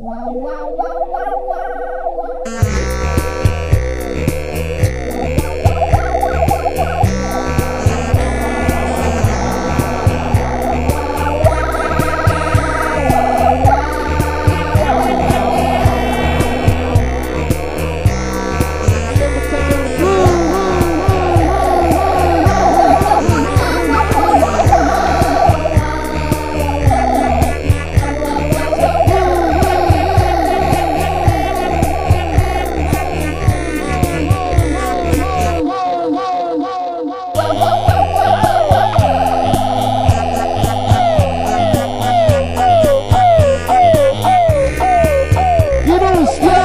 哇哇哇哇哇！Yeah.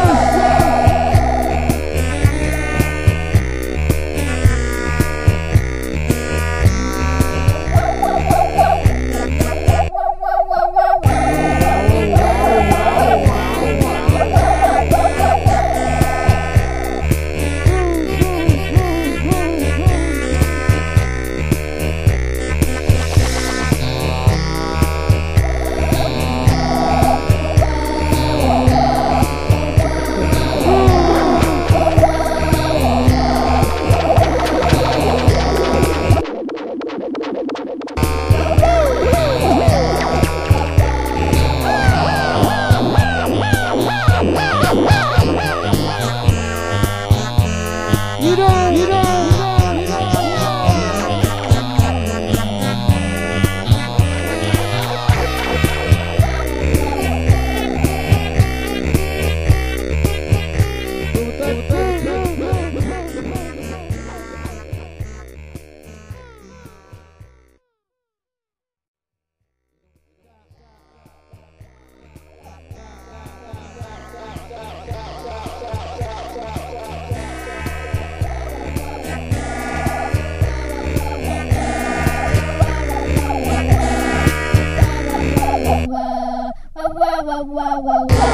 whoa, whoa, whoa.